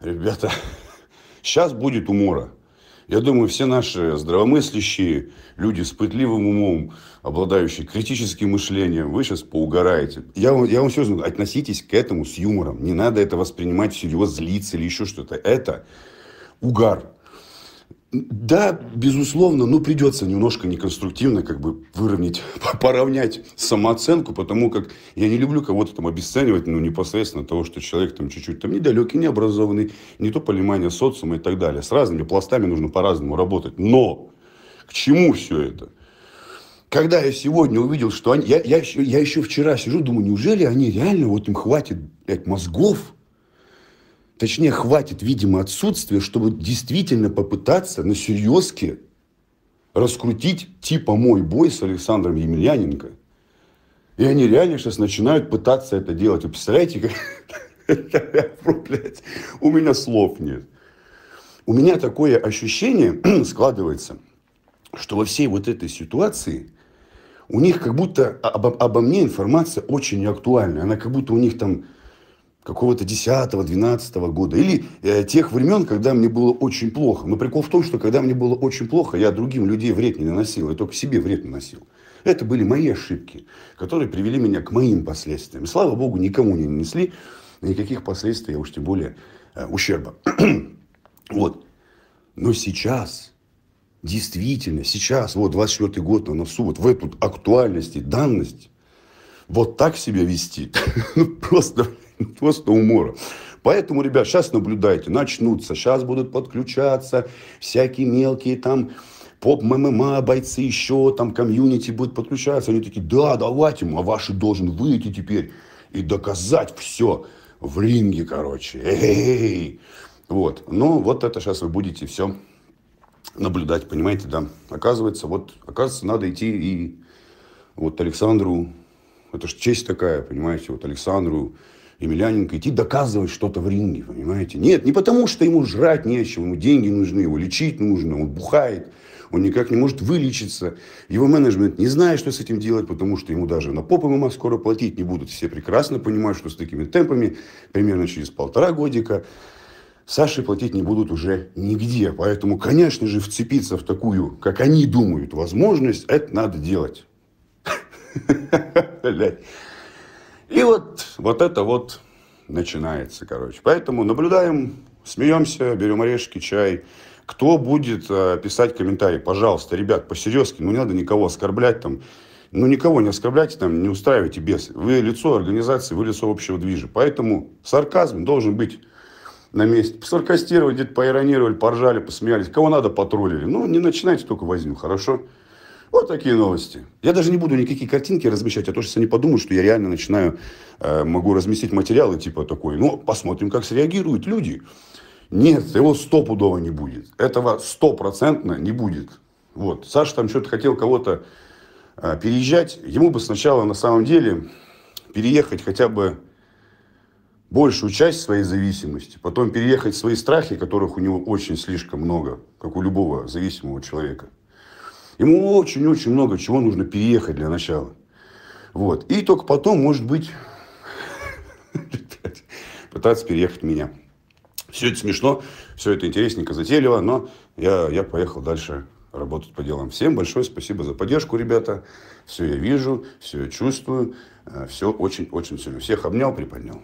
ребята, сейчас будет умора. Я думаю, все наши здравомыслящие, люди с пытливым умом, обладающие критическим мышлением, вы сейчас поугараете. Я, вам- я вам серьезно относитесь к этому с юмором. Не надо это воспринимать всерьез, злиться или еще что-то. Это угар. Да, безусловно, ну придется немножко неконструктивно как бы выровнять, поравнять самооценку, потому как я не люблю кого-то там обесценивать, ну непосредственно того, что человек там чуть-чуть там недалекий, необразованный, не то понимание социума и так далее. С разными пластами нужно по-разному работать. Но к чему все это? Когда я сегодня увидел, что они... Я, я, еще, я еще вчера сижу, думаю, неужели они реально, вот им хватит блядь, мозгов, Точнее, хватит, видимо, отсутствия, чтобы действительно попытаться на серьезке раскрутить типа мой бой с Александром Емельяненко. И они реально сейчас начинают пытаться это делать. Вы представляете, как... У меня слов нет. У меня такое ощущение складывается, что во всей вот этой ситуации у них как будто обо, обо мне информация очень неактуальная. Она как будто у них там какого-то 10-12 года. Или э, тех времен, когда мне было очень плохо. Но прикол в том, что когда мне было очень плохо, я другим людей вред не наносил, я только себе вред наносил. Это были мои ошибки, которые привели меня к моим последствиям. Слава богу, никому не нанесли никаких последствий, а уж тем более э, ущерба. вот. Но сейчас, действительно, сейчас, вот 24 год на носу, вот в эту актуальность и данность, вот так себя вести, ну просто Просто умора. Поэтому, ребят, сейчас наблюдайте, начнутся, сейчас будут подключаться всякие мелкие там поп ММА бойцы еще там комьюнити будут подключаться. Они такие, да, давайте, а ваши должен выйти теперь и доказать все в ринге, короче. Эй, вот. Ну, вот это сейчас вы будете все наблюдать, понимаете, да. Оказывается, вот, оказывается, надо идти и вот Александру, это же честь такая, понимаете, вот Александру Емельяненко идти доказывать что-то в ринге, понимаете? Нет, не потому, что ему жрать нечего, ему деньги нужны, его лечить нужно, он бухает, он никак не может вылечиться. Его менеджмент не знает, что с этим делать, потому что ему даже на поп ММА скоро платить не будут. Все прекрасно понимают, что с такими темпами примерно через полтора годика Саши платить не будут уже нигде. Поэтому, конечно же, вцепиться в такую, как они думают, возможность, это надо делать. И вот, вот это вот начинается, короче. Поэтому наблюдаем, смеемся, берем орешки, чай. Кто будет э, писать комментарий, пожалуйста, ребят, по-серьезки, ну не надо никого оскорблять там. Ну никого не оскорбляйте там, не устраивайте бесы. Вы лицо организации, вы лицо общего движа. Поэтому сарказм должен быть на месте. Посаркастировали, где-то поиронировали, поржали, посмеялись. Кого надо, потроллили. Ну, не начинайте только возню, хорошо? Вот такие новости. Я даже не буду никакие картинки размещать, а то, что они подумают, что я реально начинаю, э, могу разместить материалы типа такой. Ну, посмотрим, как среагируют люди. Нет, его стопудово не будет. Этого стопроцентно не будет. Вот. Саша там что-то хотел кого-то э, переезжать. Ему бы сначала на самом деле переехать хотя бы большую часть своей зависимости, потом переехать свои страхи, которых у него очень слишком много, как у любого зависимого человека. Ему очень-очень много чего нужно переехать для начала. Вот. И только потом, может быть, пытаться переехать меня. Все это смешно, все это интересненько, затейливо, но я, я поехал дальше работать по делам. Всем большое спасибо за поддержку, ребята. Все я вижу, все я чувствую, все очень-очень сильно. Всех обнял, приподнял.